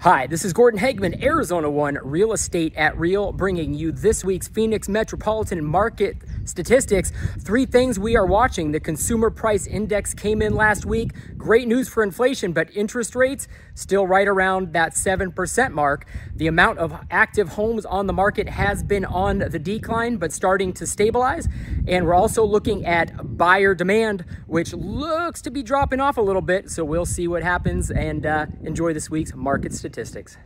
Hi, this is Gordon Hageman, Arizona One Real Estate at Real, bringing you this week's Phoenix Metropolitan Market statistics, three things we are watching. The consumer price index came in last week. Great news for inflation, but interest rates still right around that 7% mark. The amount of active homes on the market has been on the decline, but starting to stabilize. And we're also looking at buyer demand, which looks to be dropping off a little bit. So we'll see what happens and uh, enjoy this week's market statistics.